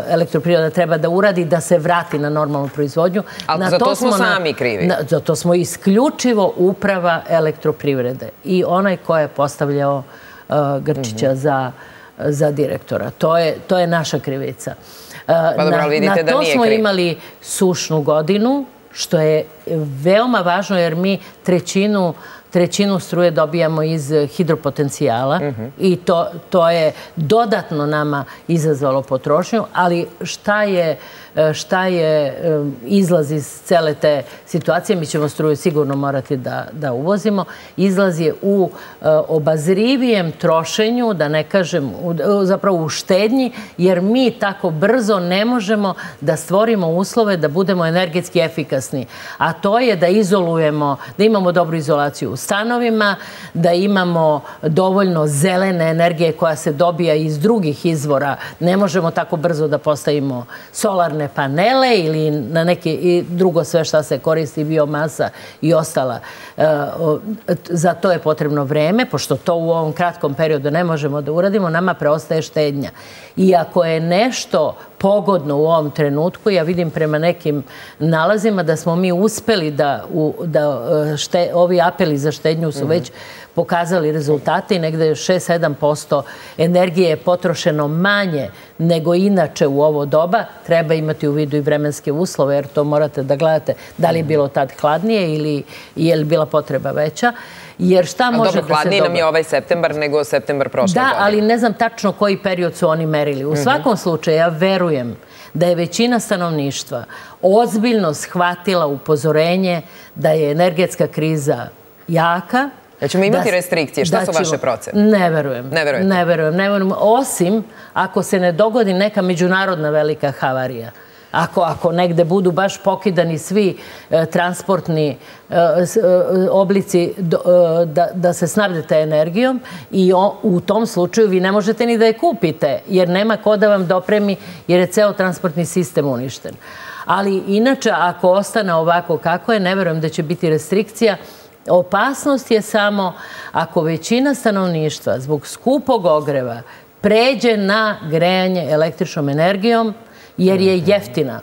elektropriroda treba da uradi da se vrati na normalnu proizvodnju. Ali za to smo sami krivi. Za to smo isključivo uprava elektroprivrede i onaj ko je postavljao e, Grčića mhm. za za direktora. To je, to je naša krivica. E, pa dobro, ali vidite da nije kriv. Na to smo imali sušnu godinu, što je veoma važno jer mi trećinu trećinu struje dobijamo iz hidropotencijala i to, to je dodatno nama izazvalo potrošnju, ali šta je E, šta je e, izlaz iz cele te situacije, mi ćemo struju sigurno morati da, da uvozimo, izlaz je u e, obazrivijem trošenju, da ne kažem, zapravo u štednji, jer mi tako brzo ne možemo da stvorimo uslove da budemo energetski efikasni. A to je da izolujemo, da imamo dobru izolaciju u stanovima, da imamo dovoljno zelene energije koja se dobija iz drugih izvora. Ne možemo tako brzo da postavimo solarne panele ili na neke drugo sve šta se koristi, biomasa i ostala. E, za to je potrebno vreme, pošto to u ovom kratkom periodu ne možemo da uradimo, nama preostaje štednja. I ako je nešto pogodno u ovom trenutku, ja vidim prema nekim nalazima da smo mi uspeli da, da e, ovi apeli za štednju su mhm. već pokazali rezultate i negde 6-7% energije je potrošeno manje nego inače u ovo doba. Treba imati u vidu i vremenske uslove, jer to morate da gledate da li je bilo tad hladnije ili je li bila potreba veća. Jer šta može da se dobro, hladnije nam je ovaj septembar nego septembar prošle godine. Da, ali ne znam tačno koji period su oni merili. U mhm. svakom slučaju, ja verujem da je većina stanovništva ozbiljno shvatila upozorenje da je energetska kriza jaka, Da ćemo imati restrikcije. Šta su vaše procene? Ne verujem. Ne verujem. Ne verujem. Ne verujem. Osim ako se ne dogodi neka međunarodna velika havarija. Ako, ako negde budu baš pokidani svi e, transportni e, e, oblici do, da, da se snabdete energijom i o, u tom slučaju vi ne možete ni da je kupite jer nema ko da vam dopremi jer je ceo transportni sistem uništen. Ali inače, ako ostane ovako kako je, ne verujem da će biti restrikcija, Opasnost je samo ako većina stanovništva zbog skupog ogreva pređe na grejanje električnom energijom jer je jeftina.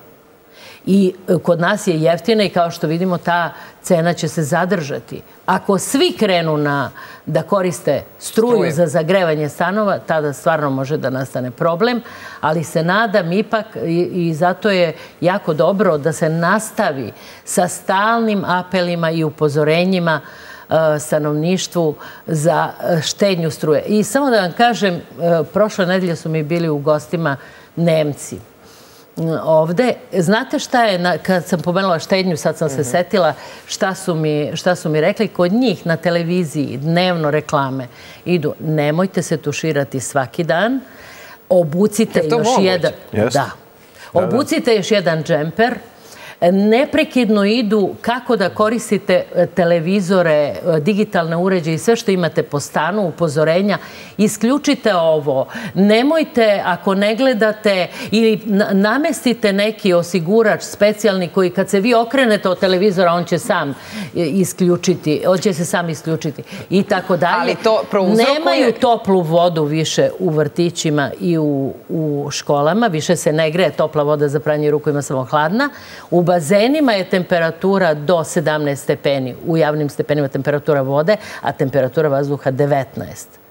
I e, kod nas je jeftina i kao što vidimo ta cena će se zadržati. Ako svi krenu na da koriste struju za zagrevanje stanova, tada stvarno može da nastane problem, ali se nadam ipak i zato je jako dobro da se nastavi sa stalnim apelima i upozorenjima stanovništvu za štednju struje. I samo da vam kažem, prošle nedelje su mi bili u gostima Nemci ovde. Znate šta je, kad sam pomenula štednju, sad sam se mhm. setila šta su, mi, šta su mi rekli. Kod njih na televiziji dnevno reklame idu, nemojte se tuširati svaki dan, obucite još jedan... Da. Obucite još jedan džemper, neprekidno idu kako da koristite e, televizore, e, digitalne uređe i sve što imate po stanu, upozorenja. Isključite ovo. Nemojte, ako ne gledate ili namestite neki osigurač specijalni koji kad se vi okrenete od televizora, on će sam e, isključiti. On će se sam isključiti. I tako dalje. Ali to Nemaju toplu vodu više u vrtićima i u, u školama. Više se ne greje topla voda za pranje ruku, ima samo hladna. U bazenima je temperatura do 17 stepeni, u javnim stepenima temperatura vode, a temperatura vazduha 19.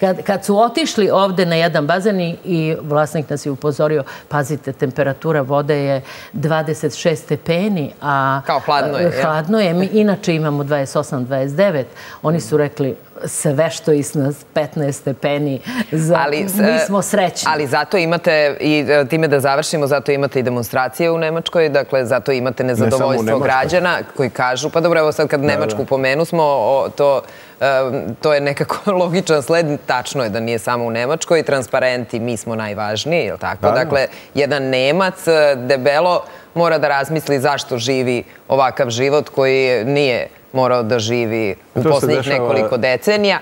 Kad, kad su otišli ovde na jedan bazen i vlasnik nas je upozorio, pazite, temperatura vode je 26 stepeni, a... Kao hladno je. Hladno je. Mi inače imamo 28-29. Oni su rekli, sve što je iznad 15 stepeni. Za... Ali, Mi smo srećni. Ali zato imate, i e, time da završimo, zato imate i demonstracije u Nemačkoj, dakle, zato imate nezadovoljstvo građana koji kažu, pa dobro, evo sad kad Nemačku pomenu smo, to, e, to je nekako logičan sled, tačno je da nije samo u Nemačkoj, transparenti, mi smo najvažniji, je li tako? Dakle, jedan Nemac e, debelo mora da razmisli zašto živi ovakav život koji nije morao da živi u posljednjih nekoliko decenija.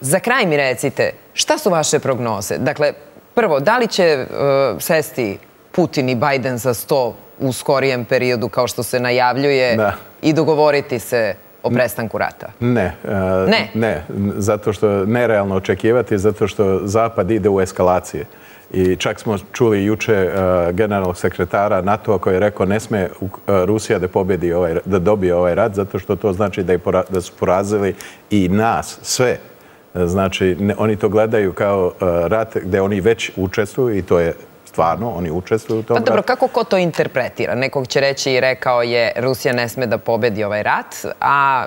Za kraj mi recite, šta su vaše prognoze? Dakle, prvo, da li će e, sesti Putin i Biden za sto u skorijem periodu, kao što se najavljuje, i dogovoriti se o prestanku rata? Ne. E, ne? Ne, zato što nerealno očekivati, zato što Zapad ide u eskalacije. I čak smo čuli juče uh, generalnog sekretara NATO-a koji je rekao ne sme uh, Rusija da pobedi ovaj, da dobije ovaj rat, zato što to znači da, je da su porazili i nas, sve. Znači, oni to gledaju kao uh, rat gde oni već učestvuju i to je stvarno, oni učestvuju u tom ratu. Pa dobro, kako ko to interpretira? Nekog će reći i rekao je Rusija ne sme da pobedi ovaj rat, a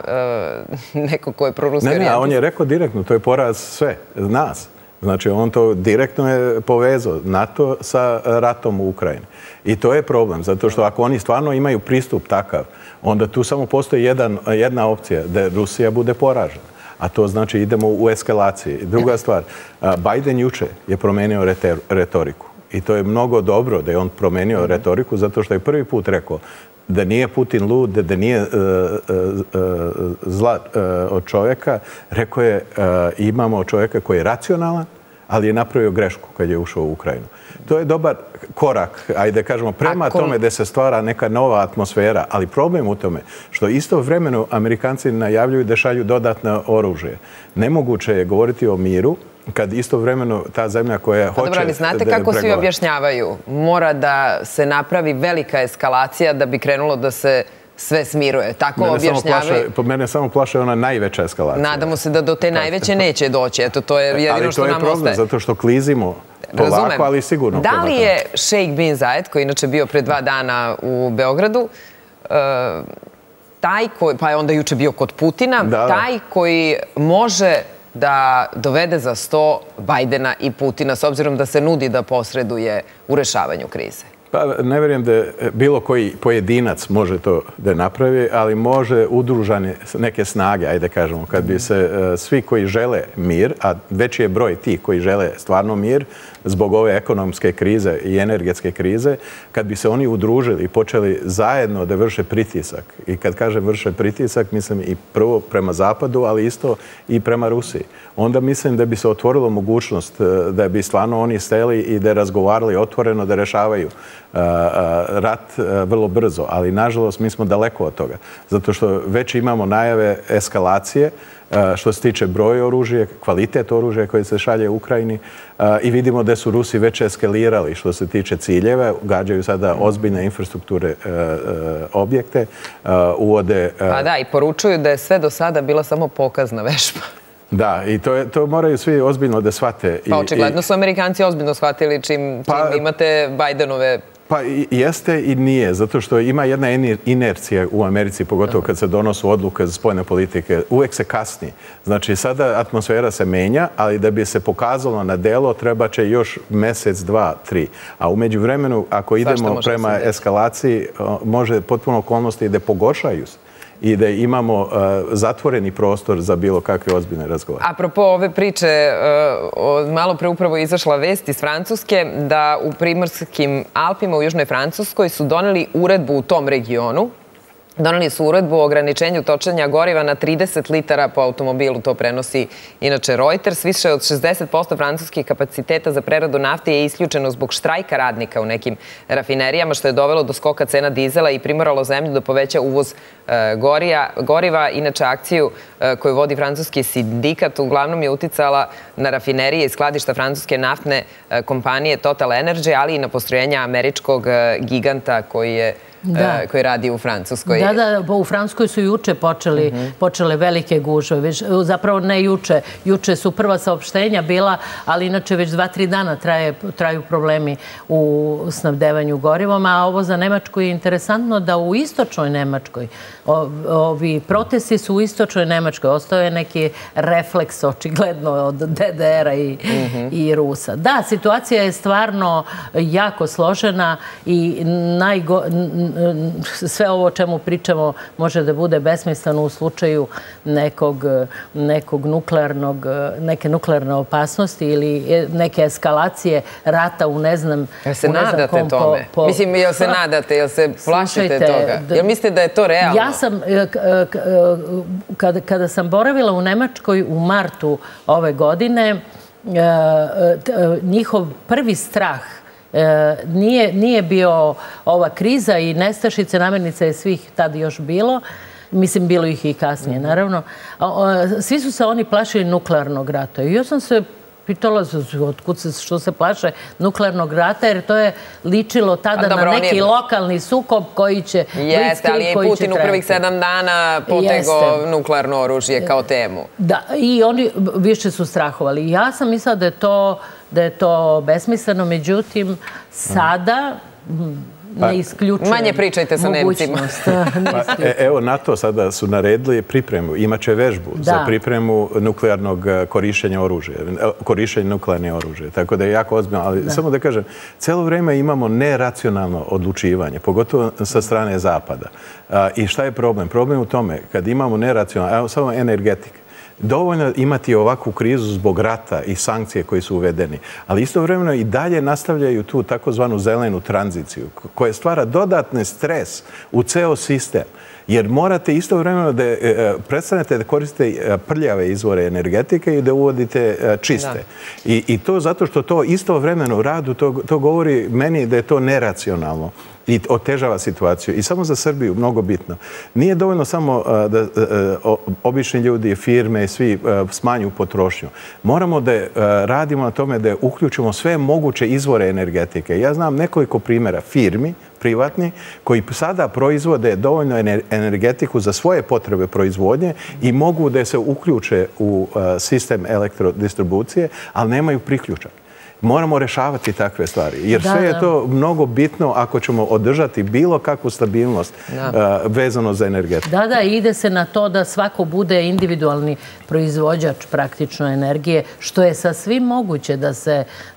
neko ko je pro Rusija... Ne, ne, on je rekao direktno, to je poraz sve, nas. Znači, on to direktno je povezao NATO sa ratom u Ukrajini. I to je problem, zato što ako oni stvarno imaju pristup takav, onda tu samo postoji jedan, jedna opcija, da Rusija bude poražena. A to znači idemo u eskalaciji. Druga stvar, Biden juče je promenio retoriku. I to je mnogo dobro da je on promenio mhm. retoriku, zato što je prvi put rekao da nije Putin lud, da nije uh, uh, zla od čovjeka. Rekao je, imamo čovjeka koji je racionalan, ali je napravio grešku kad je ušao u Ukrajinu. To je dobar korak, ajde kažemo, prema tome da se stvara neka nova atmosfera, ali problem u tome što isto vremeno Amerikanci najavljuju da šalju dodatne oružje. Nemoguće je govoriti o miru kad isto vremeno ta zemlja koja hoće... Dobro, ali znate kako svi objašnjavaju? Mora da se napravi velika eskalacija da bi krenulo da se sve smiruje. Tako mene objašnjavaju. Po mene samo plaše ona najveća eskalacija. Nadamo se da do te najveće neće doći. Eto, to je jedino što nam ostaje. Ali to je problem, zato što klizimo polako, ali sigurno. Da li je Sheikh Bin Zayed, koji inače bio pre dva dana u Beogradu, e, taj koji, pa je onda juče bio kod Putina, taj koji može da dovede za sto Bajdena i Putina, s obzirom da se nudi da posreduje u rešavanju krize? Pa ne vjerujem da bilo koji pojedinac može to da napravi, ali može udružane neke snage, ajde kažemo, kad bi se e, svi koji žele mir, a veći je broj tih koji žele stvarno mir, zbog ove ekonomske krize i energetske krize, kad bi se oni udružili i počeli zajedno da vrše pritisak, i kad kaže vrše pritisak, mislim i prvo prema Zapadu, ali isto i prema Rusiji, onda mislim da bi se otvorilo mogućnost e, da bi stvarno oni steli i da razgovarali otvoreno, da rešavaju rat vrlo brzo. Ali, nažalost, mi smo daleko od toga. Zato što već imamo najave eskalacije, što se tiče broja oružje, kvalitet oružja koje se šalje u Ukrajini i vidimo da su Rusi već eskalirali što se tiče ciljeva, gađaju sada ozbiljne infrastrukture objekte, uvode... Pa da, i poručuju da je sve do sada bila samo pokazna vešba. Da, i to, to moraju svi ozbiljno da shvate. Pa očigledno su Amerikanci ozbiljno shvatili čim, pa, imate Bajdenove Pa jeste i nije, zato što ima jedna inercija u Americi, pogotovo kad se donosu odluke za spojne politike. Uvek se kasni. Znači, sada atmosfera se menja, ali da bi se pokazalo na delo, treba će još mesec, dva, tri. A umeđu vremenu, ako idemo prema eskalaciji, može potpuno okolnosti da pogoršaju se i da imamo uh, zatvoreni prostor za bilo kakve ozbiljne razgovore. Apropo ove priče, uh, malo pre upravo izašla vest iz Francuske da u Primorskim Alpima u Južnoj Francuskoj su doneli uredbu u tom regionu Donali su uredbu o ograničenju točenja goriva na 30 litara po automobilu. To prenosi inače Reuters. Više od 60% francuskih kapaciteta za preradu nafte je isključeno zbog štrajka radnika u nekim rafinerijama, što je dovelo do skoka cena dizela i primoralo zemlju da poveća uvoz e, goriva. Inače, akciju e, koju vodi francuski sindikat uglavnom je uticala na rafinerije i skladišta francuske naftne e, kompanije Total Energy, ali i na postrojenja američkog giganta koji je koji radi u Francuskoj. Da, da, u Francuskoj su juče počeli, počele velike gužve. Zapravo ne juče. Juče su prva saopštenja bila, ali inače već dva, tri dana traje, traju problemi u snabdevanju gorivom. A ovo za Nemačku je interesantno da u istočnoj Nemačkoj, ovi protesti su u istočnoj Nemačkoj, ostao je neki refleks očigledno od DDR-a i, i Rusa. Da, situacija je stvarno jako složena i najgo, sve ovo o čemu pričamo može da bude besmisleno u slučaju nekog, nekog nuklearnog, neke nuklearne opasnosti ili neke eskalacije rata u ne znam... Jel se nadate tome? Mislim, jel se nadate, jel se plašite toga? Jel mislite da je to realno? Ja sam, e, e, e, kada, kada sam boravila u Nemačkoj u martu ove godine, njihov prvi strah nije, nije bio ova kriza i nestašice, namirnica je svih tad još bilo, mislim, bilo ih i kasnije, naravno. Svi su se oni plašili nuklearnog rata. I ja sam se pitala otkud se, što se plaše nuklearnog rata, jer to je ličilo tada na neki lokalni sukob koji će... Jeste, ali je Putin u prvih sedam dana potego nuklearno oružje kao temu. Da, i oni više su strahovali. Ja sam mislila da je to da je to besmisleno, međutim, sada pa, ne isključujem Manje pričajte sa Nemcima. pa, e, evo, NATO sada su naredili pripremu, imaće vežbu za pripremu nuklearnog e, korišćenja oružja, e, korišćenja nuklearne oružje. Tako da je jako ozbiljno. Ali samo da kažem, celo vreme imamo neracionalno odlučivanje, pogotovo sa strane Zapada. I šta je problem? Problem u tome, kad imamo neracionalno, evo samo energetika, dovoljno imati ovakvu krizu zbog rata i sankcije koji su uvedeni, ali istovremeno i dalje nastavljaju tu takozvanu zelenu tranziciju koja stvara dodatni stres u ceo sistem. Jer morate istovremeno da e, e, predstavljate da koristite e, prljave izvore energetike i da uvodite čiste. I to zato što to istovremeno u radu, to govori meni da je to neracionalno i otežava situaciju. I samo za Srbiju, mnogo bitno. Nije dovoljno samo e, da e, e, obični ljudi, firme i svi smanju potrošnju. Moramo da radimo na tome da uključimo sve moguće izvore energetike. Ja znam nekoliko primjera firmi, privatni, koji sada proizvode dovoljno energetiku za svoje potrebe proizvodnje i mogu da se uključe u sistem elektrodistribucije, ali nemaju priključak moramo rešavati takve stvari. Jer sve je to mnogo bitno ako ćemo održati bilo kakvu stabilnost uh, vezano za energetiku. Da, da, ide se na to da svako bude individualni proizvođač praktično energije, što je sa svim moguće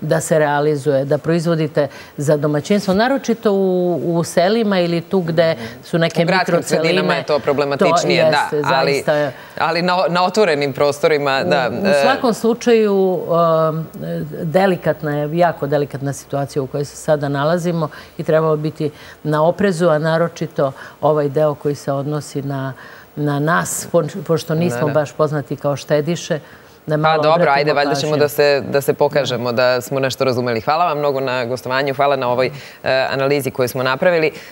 da se realizuje, da proizvodite za domaćinstvo. Naročito u selima ili tu gde su neke mikroceline. U gradskim sredinama je to problematičnije, da. Ali na otvorenim prostorima, da. U svakom slučaju, um, delikatno delikatna jako delikatna situacija u kojoj se sada nalazimo i trebalo biti na oprezu, a naročito ovaj deo koji se odnosi na, na nas, pošto nismo baš poznati kao štediše, Pa dobro, ajde, valjda ćemo da se, da se pokažemo da smo nešto razumeli. Hvala vam mnogo na gostovanju, hvala na ovoj e, analizi koju smo napravili.